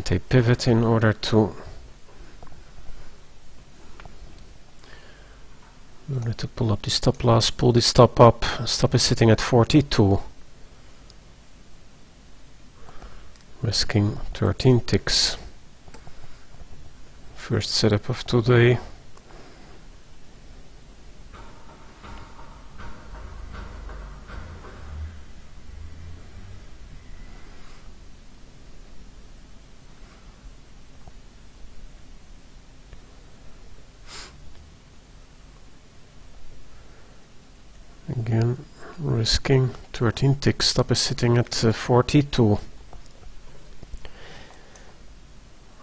need a pivot in order to in order to pull up the stop loss, pull the stop up, stop is sitting at 42 risking 13 ticks. First setup of today Again, risking 13 ticks. Stop is sitting at uh, 42.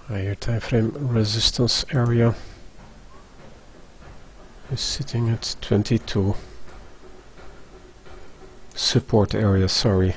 Higher time frame resistance area is sitting at 22. Support area, sorry.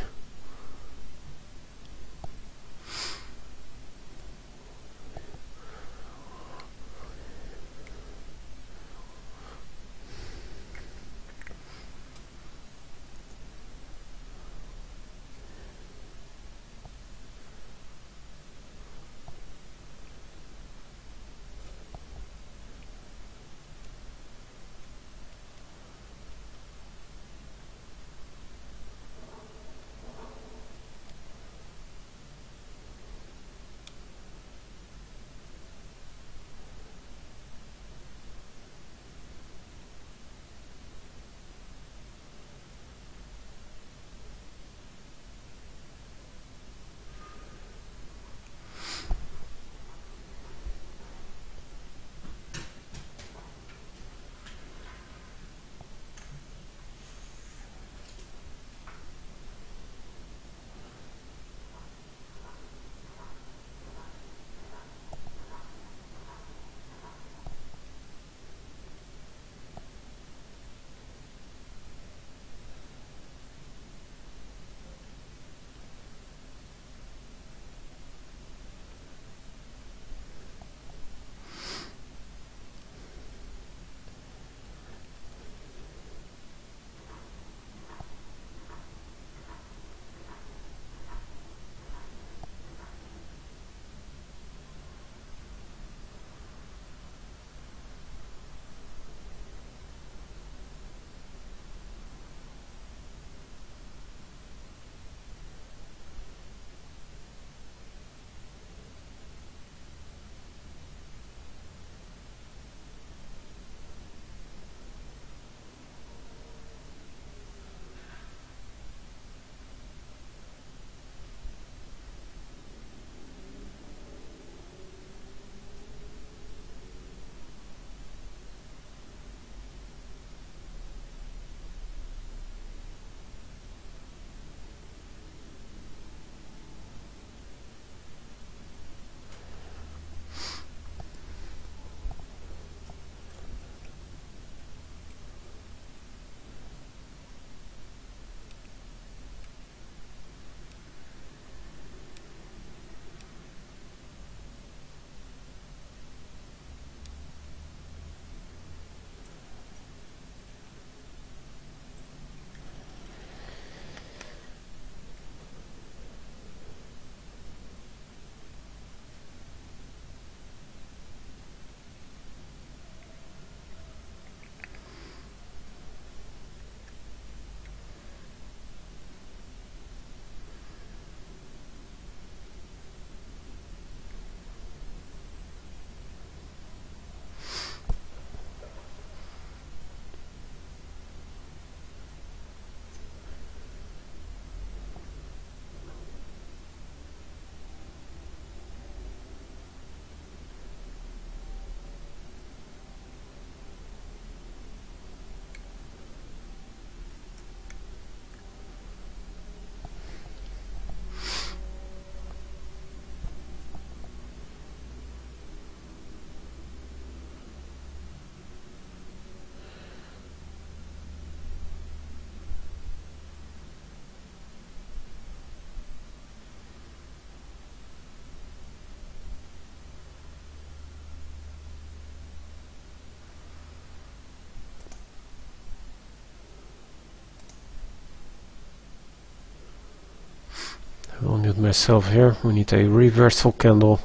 I'll mute myself here. We need a reversal candle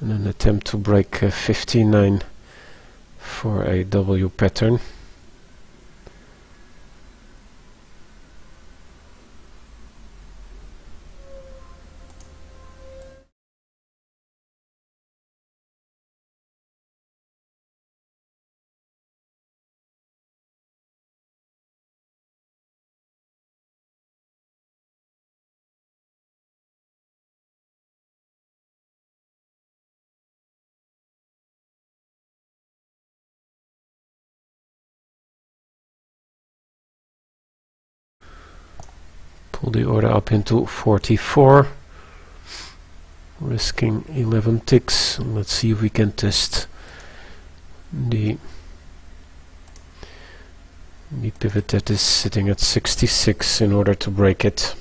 and an attempt to break uh, 59 for a W pattern. Pull the order up into 44 risking 11 ticks. Let's see if we can test the the pivot that is sitting at 66 in order to break it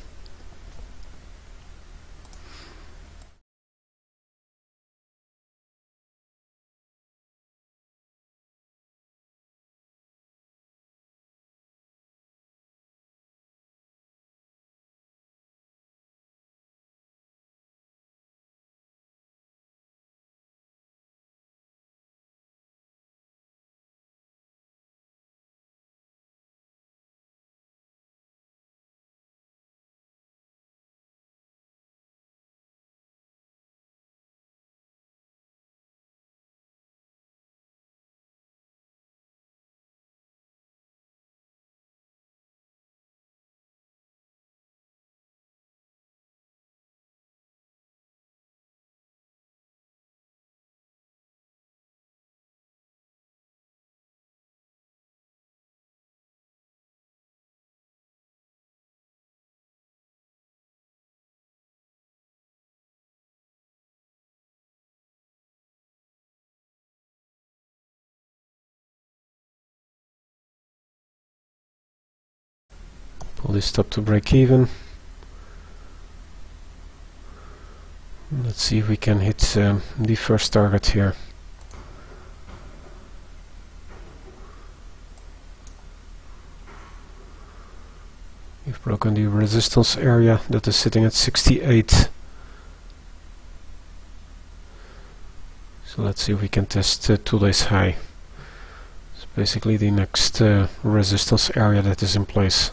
pull this stop to break even. Let's see if we can hit um, the first target here. We've broken the resistance area that is sitting at 68 so let's see if we can test uh, two days high. It's basically the next uh, resistance area that is in place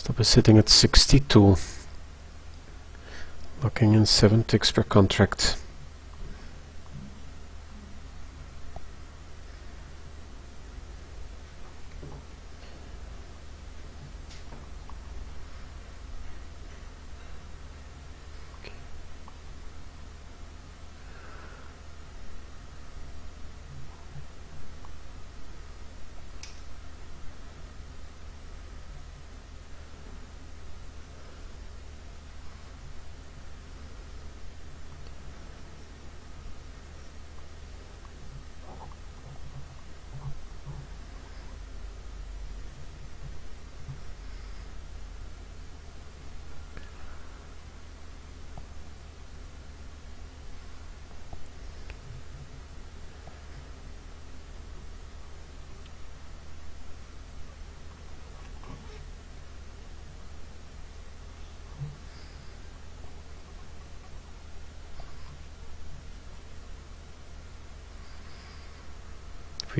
Stop is sitting at 62. Locking in 7 ticks per contract.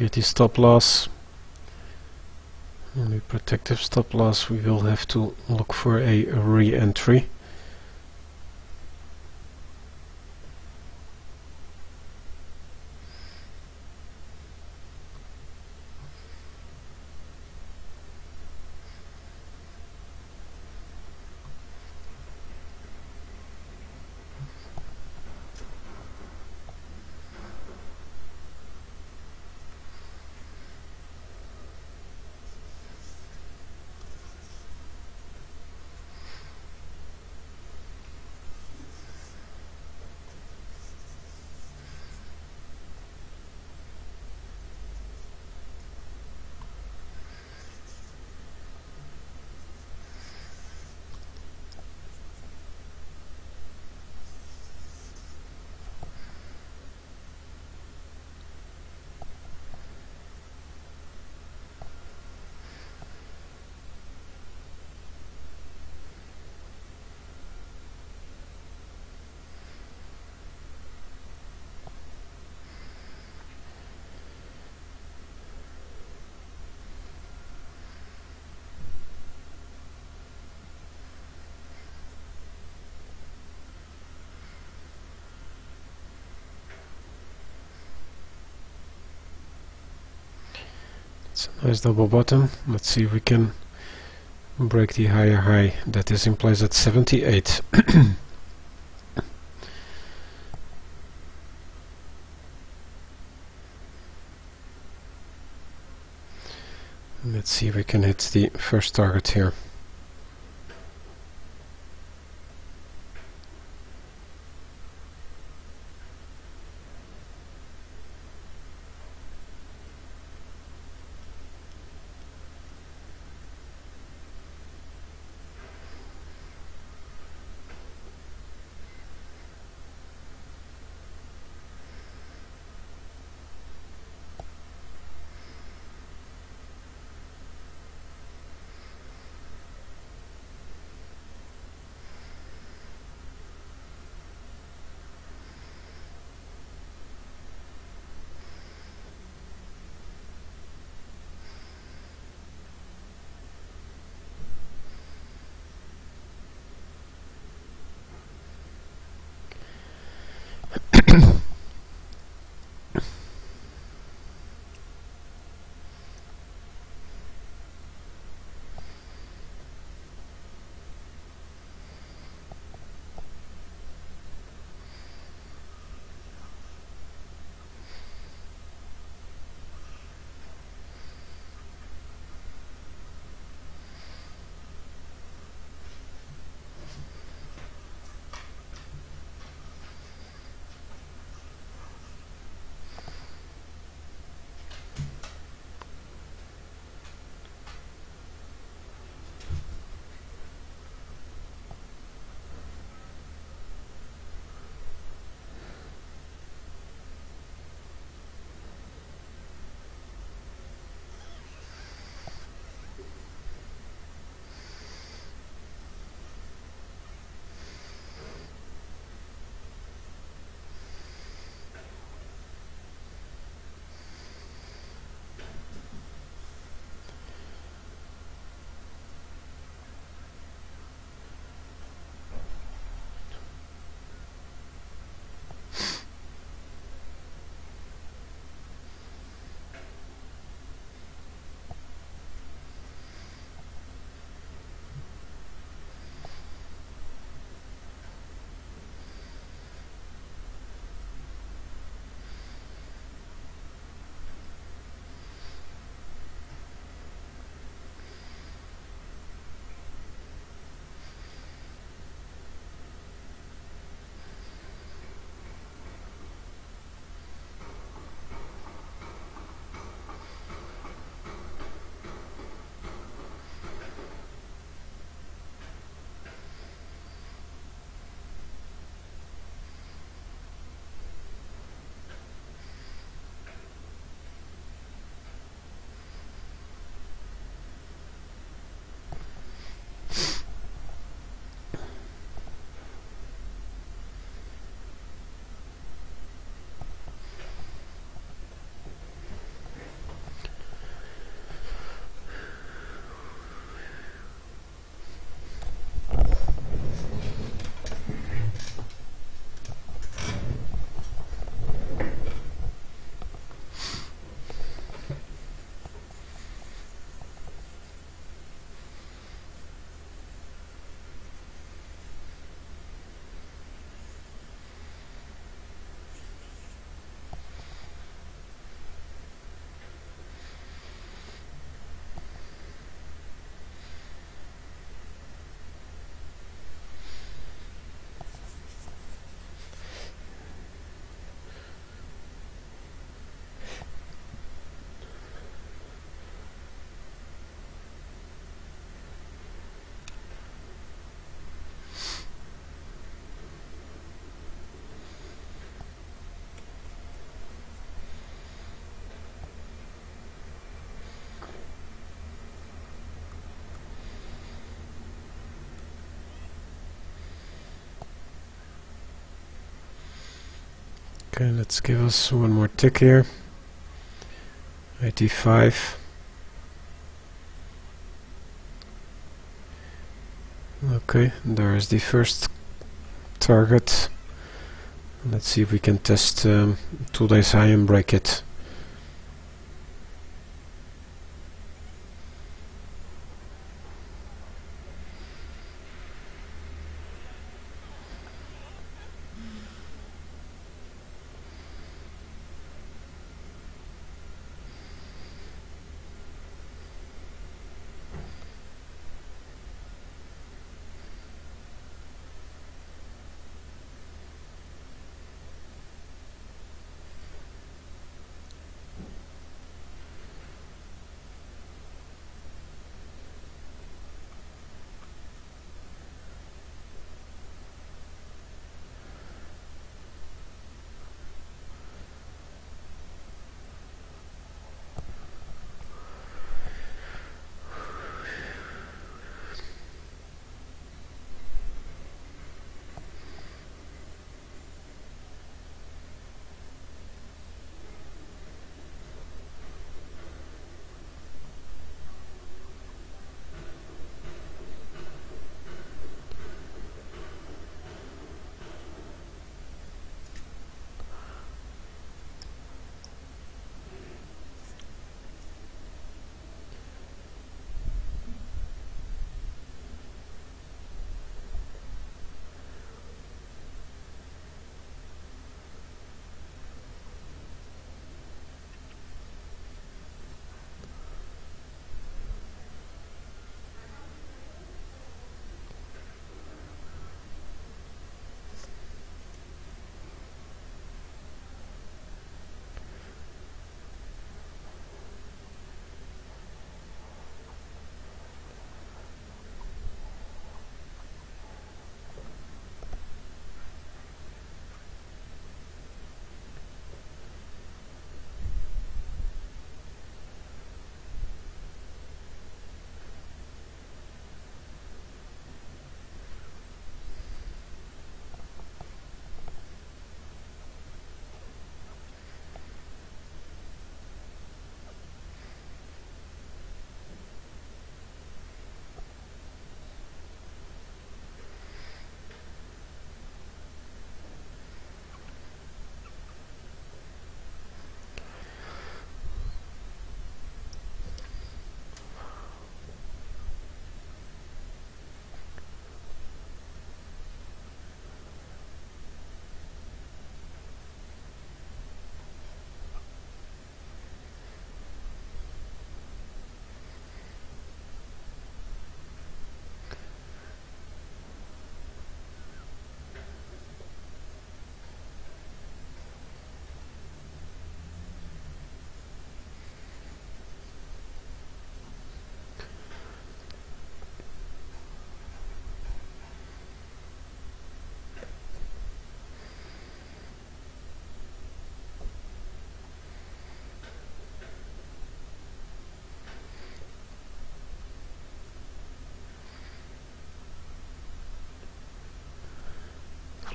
The stop loss. Only protective stop loss we will have to look for a re-entry It's a nice double bottom. Let's see if we can break the higher high that is in place at 78. Let's see if we can hit the first target here. Okay, let's give us one more tick here. 85. Okay, there is the first target. Let's see if we can test um, two days high and break it.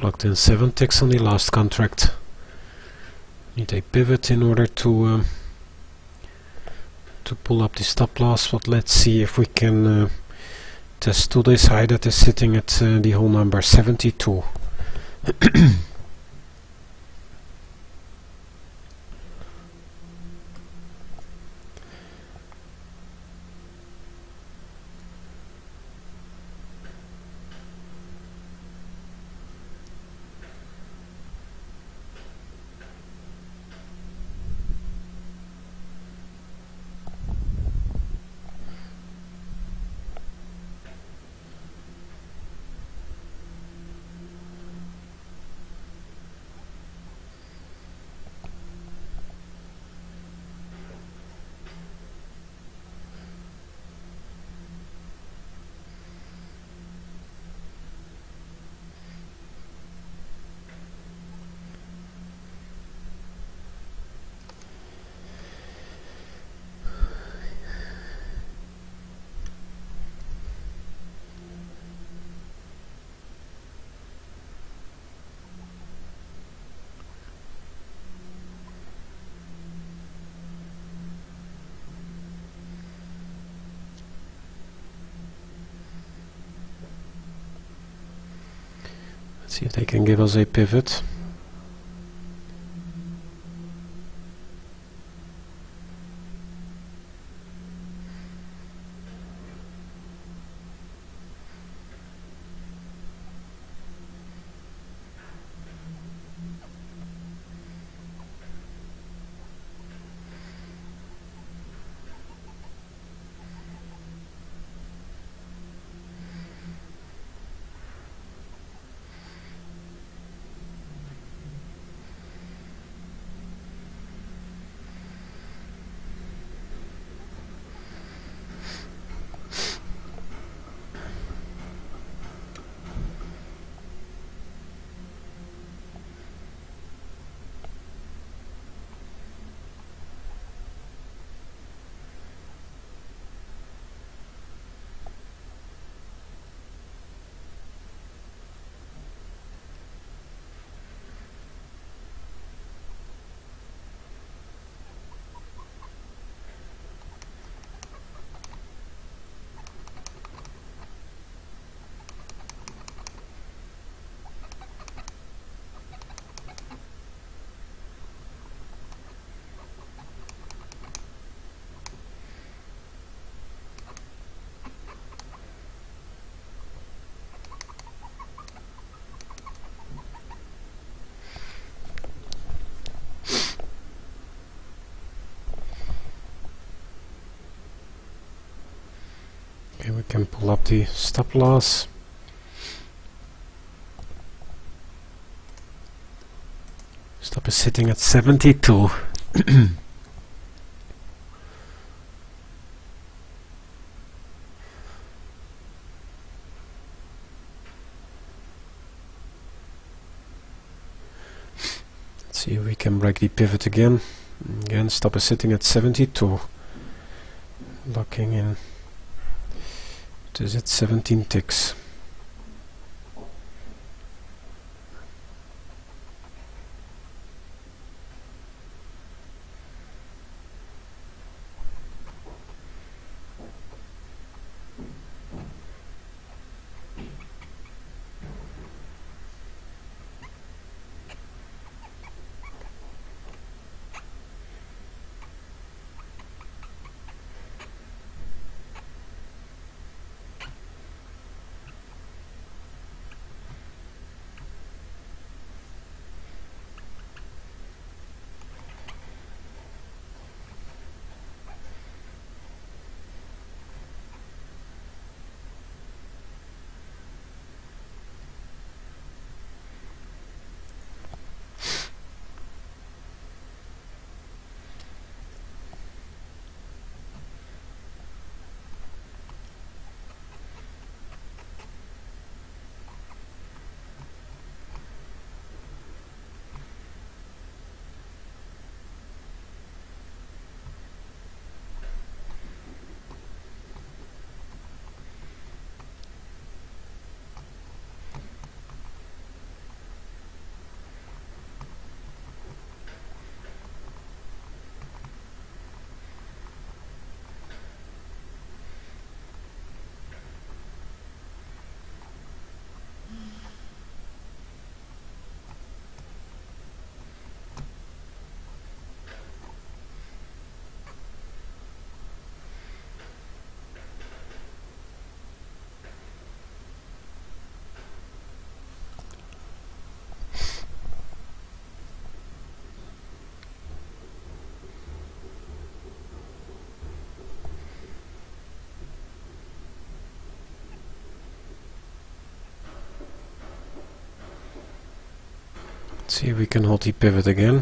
Locked in 7 ticks on the last contract. Need a pivot in order to um, to pull up the stop loss, but let's see if we can uh, test this high that is sitting at uh, the whole number 72. see if they can give us a pivot. Can pull up the stop loss. Stop is sitting at 72. Let's see if we can break the pivot again. Again, stop is sitting at 72. Locking in. It is at 17 ticks. See if we can hold the pivot again.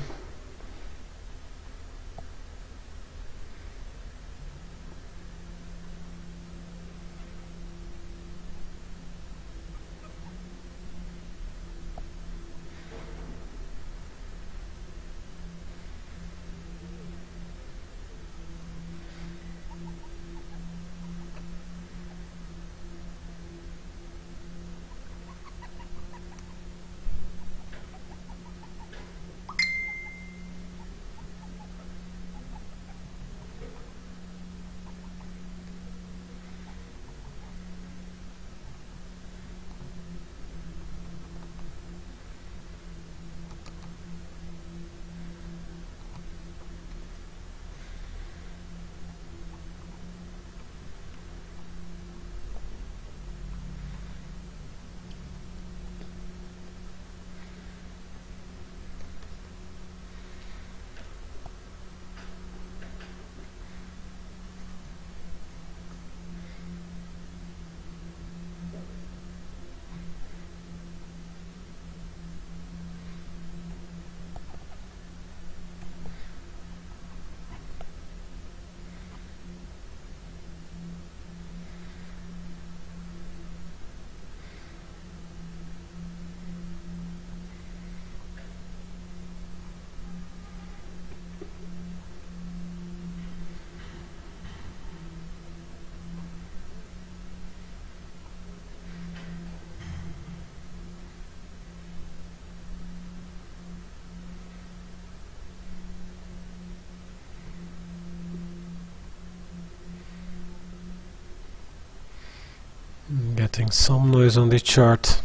Getting some noise on the chart.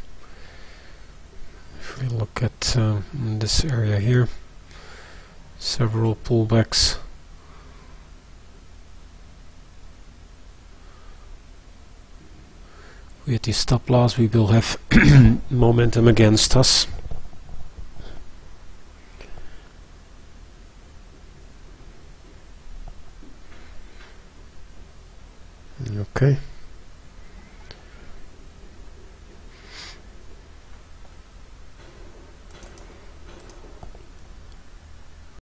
If we look at um, this area here, several pullbacks. With the stop loss we will have momentum against us.